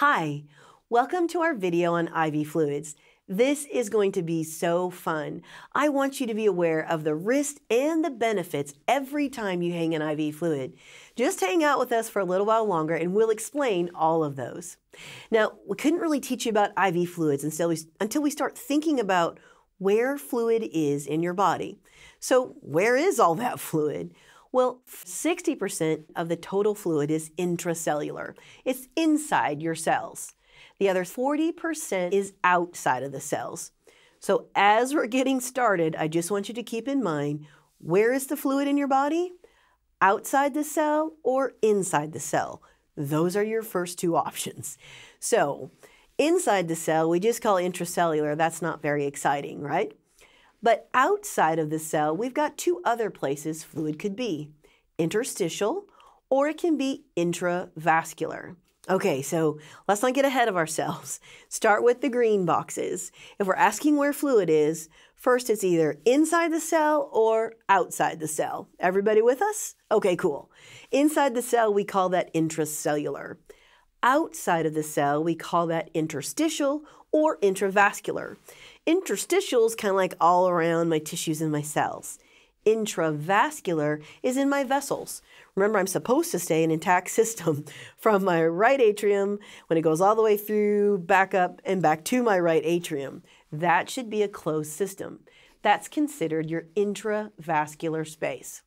Hi, welcome to our video on IV fluids. This is going to be so fun. I want you to be aware of the risks and the benefits every time you hang an IV fluid. Just hang out with us for a little while longer and we'll explain all of those. Now, we couldn't really teach you about IV fluids until we, until we start thinking about where fluid is in your body. So, where is all that fluid? Well, 60% of the total fluid is intracellular. It's inside your cells. The other 40% is outside of the cells. So as we're getting started, I just want you to keep in mind, where is the fluid in your body? Outside the cell or inside the cell? Those are your first two options. So inside the cell, we just call intracellular. That's not very exciting, right? But outside of the cell, we've got two other places fluid could be interstitial or it can be intravascular. Okay, so let's not get ahead of ourselves. Start with the green boxes. If we're asking where fluid is, first it's either inside the cell or outside the cell. Everybody with us? Okay, cool. Inside the cell, we call that intracellular. Outside of the cell, we call that interstitial or intravascular. Interstitial is kind of like all around my tissues and my cells. Intravascular is in my vessels. Remember, I'm supposed to stay an intact system from my right atrium when it goes all the way through, back up, and back to my right atrium. That should be a closed system. That's considered your intravascular space.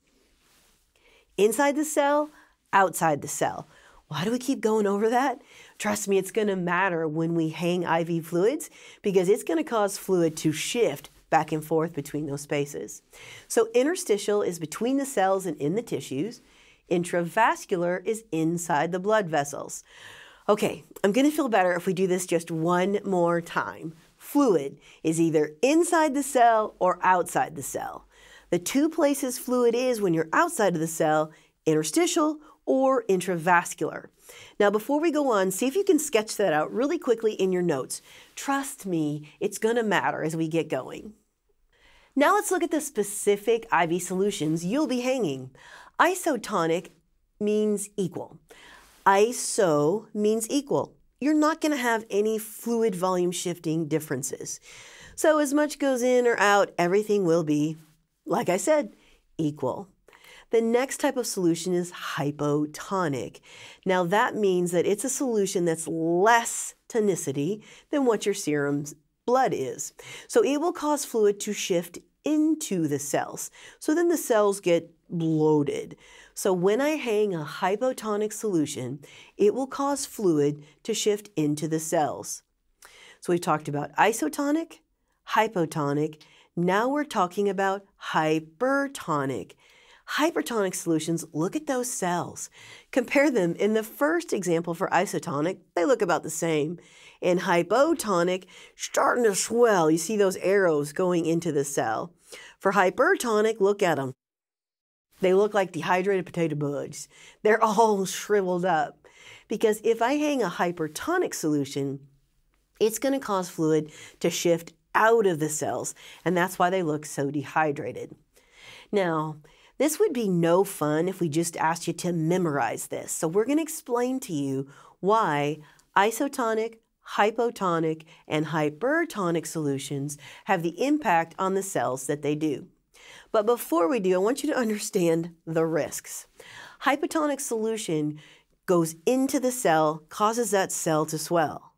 Inside the cell, outside the cell. Why do we keep going over that? Trust me, it's going to matter when we hang IV fluids because it's going to cause fluid to shift back and forth between those spaces. So interstitial is between the cells and in the tissues. Intravascular is inside the blood vessels. Okay, I'm going to feel better if we do this just one more time. Fluid is either inside the cell or outside the cell. The two places fluid is when you're outside of the cell, interstitial or intravascular. Now, before we go on, see if you can sketch that out really quickly in your notes. Trust me, it's going to matter as we get going. Now let's look at the specific IV solutions you'll be hanging. Isotonic means equal. ISO means equal. You're not going to have any fluid volume shifting differences. So as much goes in or out, everything will be, like I said, equal. The next type of solution is hypotonic. Now that means that it's a solution that's less tonicity than what your serum's blood is. So it will cause fluid to shift into the cells. So then the cells get bloated. So when I hang a hypotonic solution, it will cause fluid to shift into the cells. So we've talked about isotonic, hypotonic. Now we're talking about hypertonic. Hypertonic solutions look at those cells. Compare them. In the first example for isotonic, they look about the same. In hypotonic, starting to swell. You see those arrows going into the cell. For hypertonic, look at them. They look like dehydrated potato buds. They're all shriveled up. Because if I hang a hypertonic solution, it's going to cause fluid to shift out of the cells, and that's why they look so dehydrated. Now, this would be no fun if we just asked you to memorize this. So we're going to explain to you why isotonic, hypotonic, and hypertonic solutions have the impact on the cells that they do. But before we do, I want you to understand the risks. Hypotonic solution goes into the cell, causes that cell to swell.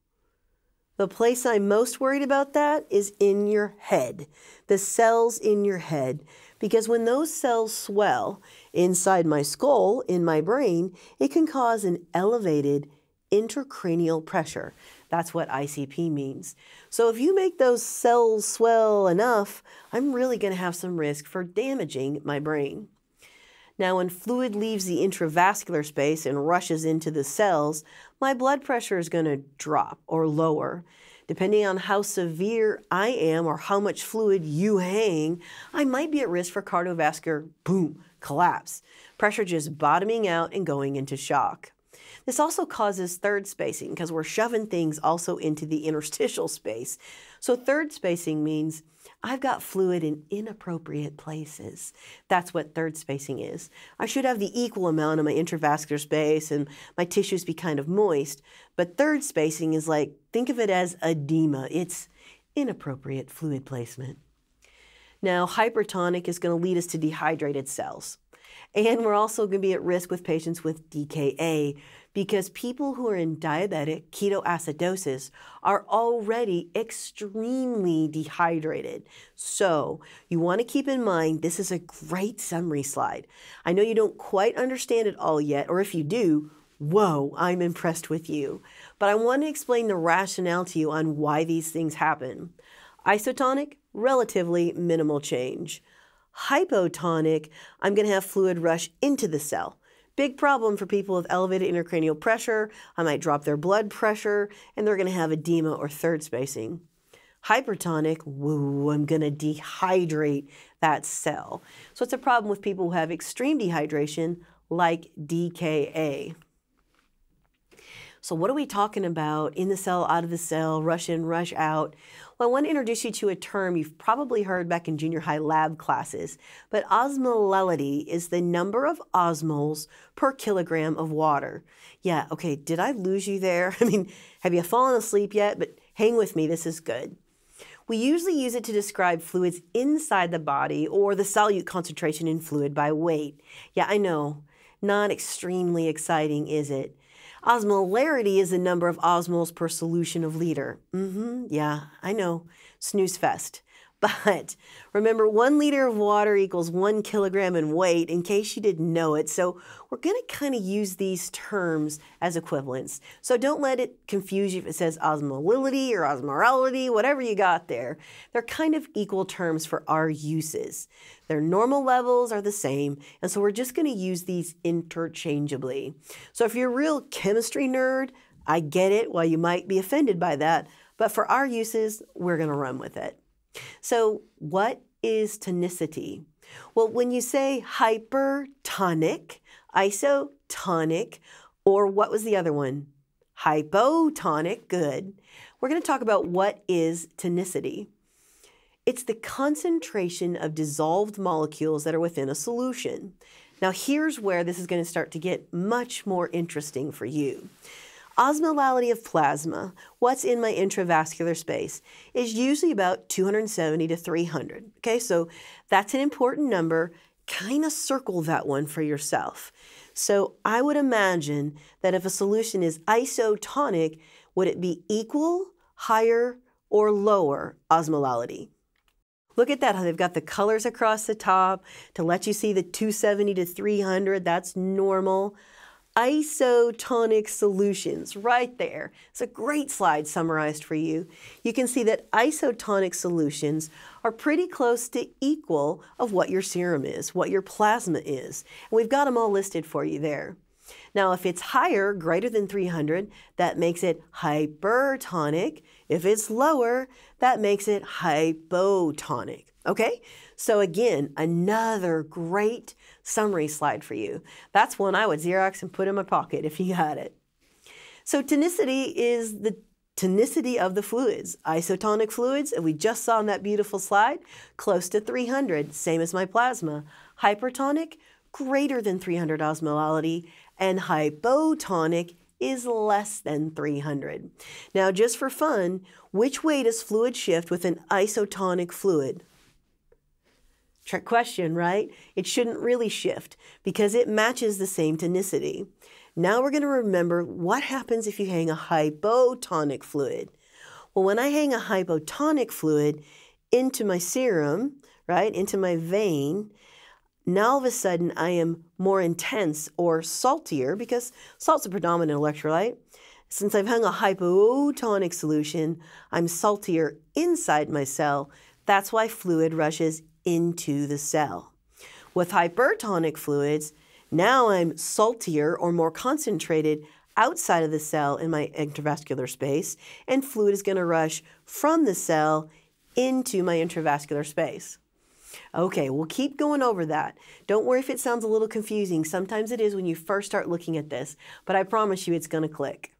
The place I'm most worried about that is in your head, the cells in your head. Because when those cells swell inside my skull, in my brain, it can cause an elevated intracranial pressure. That's what ICP means. So if you make those cells swell enough, I'm really going to have some risk for damaging my brain. Now, when fluid leaves the intravascular space and rushes into the cells, my blood pressure is going to drop or lower. Depending on how severe I am or how much fluid you hang, I might be at risk for cardiovascular boom collapse. Pressure just bottoming out and going into shock. This also causes third spacing because we're shoving things also into the interstitial space. So third spacing means I've got fluid in inappropriate places. That's what third spacing is. I should have the equal amount of my intravascular space and my tissues be kind of moist. But third spacing is like, think of it as edema. It's inappropriate fluid placement. Now, hypertonic is going to lead us to dehydrated cells. And we're also going to be at risk with patients with DKA because people who are in diabetic ketoacidosis are already extremely dehydrated. So you want to keep in mind this is a great summary slide. I know you don't quite understand it all yet, or if you do, whoa, I'm impressed with you. But I want to explain the rationale to you on why these things happen. Isotonic, relatively minimal change. Hypotonic, I'm going to have fluid rush into the cell. Big problem for people with elevated intracranial pressure. I might drop their blood pressure and they're going to have edema or third spacing. Hypertonic, woo, I'm going to dehydrate that cell. So it's a problem with people who have extreme dehydration like DKA. So what are we talking about? In the cell, out of the cell, rush in, rush out. Well, I want to introduce you to a term you've probably heard back in junior high lab classes, but osmolality is the number of osmoles per kilogram of water. Yeah, okay, did I lose you there? I mean, have you fallen asleep yet? But hang with me, this is good. We usually use it to describe fluids inside the body or the solute concentration in fluid by weight. Yeah, I know, not extremely exciting, is it? Osmolarity is the number of osmoles per solution of liter. Mm-hmm, yeah, I know. Snooze fest. But remember, one liter of water equals one kilogram in weight, in case you didn't know it. So we're going to kind of use these terms as equivalents. So don't let it confuse you if it says osmolality or osmolarity, whatever you got there. They're kind of equal terms for our uses. Their normal levels are the same, and so we're just going to use these interchangeably. So if you're a real chemistry nerd, I get it, while you might be offended by that, but for our uses, we're going to run with it. So, what is tonicity? Well, when you say hypertonic, isotonic, or what was the other one? Hypotonic, good. We're going to talk about what is tonicity. It's the concentration of dissolved molecules that are within a solution. Now, here's where this is going to start to get much more interesting for you. Osmolality of plasma, what's in my intravascular space, is usually about 270 to 300. Okay, so that's an important number. Kind of circle that one for yourself. So I would imagine that if a solution is isotonic, would it be equal, higher, or lower osmolality? Look at that, how they've got the colors across the top to let you see the 270 to 300. That's normal isotonic solutions right there. It's a great slide summarized for you. You can see that isotonic solutions are pretty close to equal of what your serum is, what your plasma is. And we've got them all listed for you there. Now, if it's higher, greater than 300, that makes it hypertonic. If it's lower, that makes it hypotonic. Okay? So again, another great summary slide for you. That's one I would Xerox and put in my pocket if you had it. So tonicity is the tonicity of the fluids. Isotonic fluids, and we just saw in that beautiful slide, close to 300, same as my plasma. Hypertonic, greater than 300 osmolality, and hypotonic is less than 300. Now, just for fun, which way does fluid shift with an isotonic fluid? Trick question, right? It shouldn't really shift because it matches the same tonicity. Now we're going to remember what happens if you hang a hypotonic fluid. Well, when I hang a hypotonic fluid into my serum, right, into my vein, now all of a sudden I am more intense or saltier because salt's a predominant electrolyte. Since I've hung a hypotonic solution, I'm saltier inside my cell. That's why fluid rushes into the cell. With hypertonic fluids, now I'm saltier or more concentrated outside of the cell in my intravascular space, and fluid is going to rush from the cell into my intravascular space. Okay, we'll keep going over that. Don't worry if it sounds a little confusing. Sometimes it is when you first start looking at this, but I promise you it's going to click.